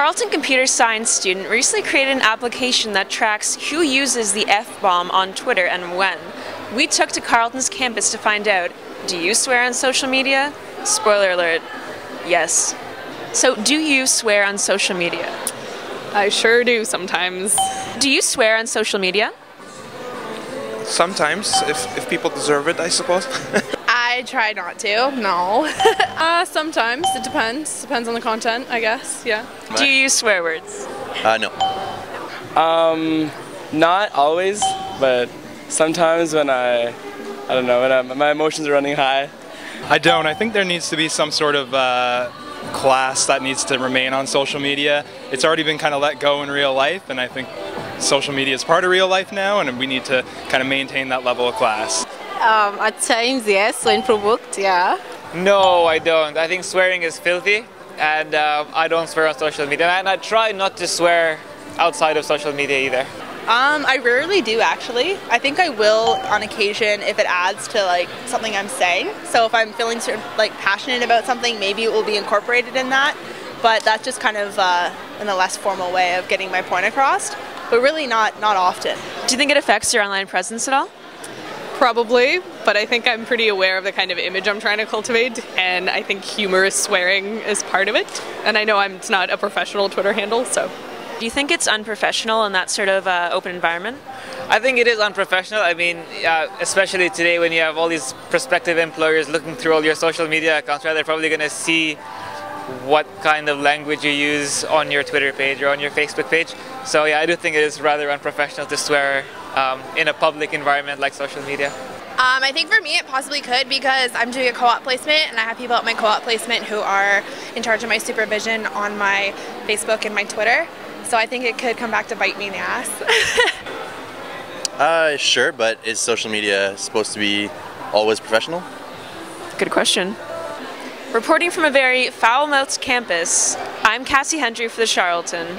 Carleton computer science student recently created an application that tracks who uses the F-bomb on Twitter and when. We took to Carleton's campus to find out, do you swear on social media? Spoiler alert, yes. So do you swear on social media? I sure do sometimes. Do you swear on social media? Sometimes, if, if people deserve it, I suppose. I try not to, no. uh, sometimes. It depends. Depends on the content, I guess. Yeah. Do you use swear words? Uh, no. Um, not always, but sometimes when I, I don't know, when I, my emotions are running high. I don't. I think there needs to be some sort of uh, class that needs to remain on social media. It's already been kind of let go in real life, and I think social media is part of real life now, and we need to kind of maintain that level of class. Um, at times, yes, when provoked, yeah. No, I don't. I think swearing is filthy, and uh, I don't swear on social media, and I try not to swear outside of social media either. Um, I rarely do actually. I think I will on occasion if it adds to like something I'm saying. So if I'm feeling certain, like passionate about something, maybe it will be incorporated in that. But that's just kind of uh, in a less formal way of getting my point across. But really not not often. Do you think it affects your online presence at all? Probably, but I think I'm pretty aware of the kind of image I'm trying to cultivate, and I think humorous swearing is part of it. And I know I'm, it's not a professional Twitter handle, so. Do you think it's unprofessional in that sort of uh, open environment? I think it is unprofessional. I mean, uh, especially today when you have all these prospective employers looking through all your social media accounts, right? They're probably going to see what kind of language you use on your Twitter page or on your Facebook page. So yeah, I do think it is rather unprofessional to swear um, in a public environment like social media. Um, I think for me it possibly could because I'm doing a co-op placement and I have people at my co-op placement who are in charge of my supervision on my Facebook and my Twitter. So I think it could come back to bite me in the ass. uh, sure, but is social media supposed to be always professional? Good question. Reporting from a very foul-mouthed campus, I'm Cassie Hendry for the Charlatan.